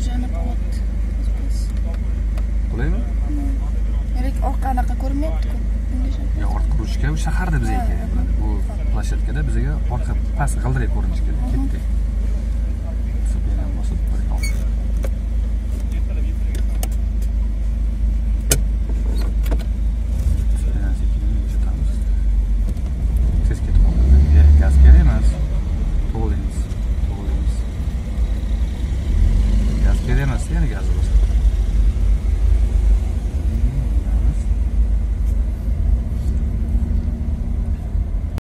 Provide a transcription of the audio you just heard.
уже bo'lyapti qulaymi lekin orqa anaqa ko'rinmayaptiku yo'q orqa ko'rinishi o'sha bu shaharda bizniki bu plashadkada bizga orqa past g'ildirak ko'rinishi kerak ketdik Hastane gaz olsun.